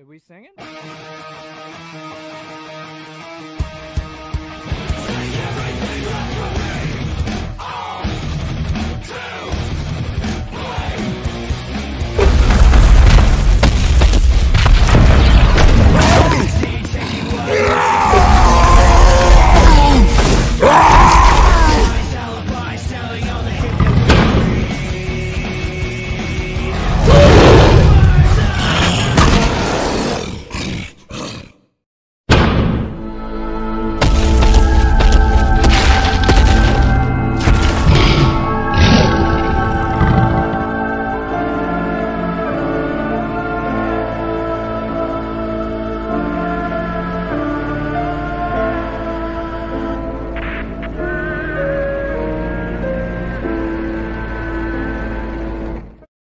Are we singing?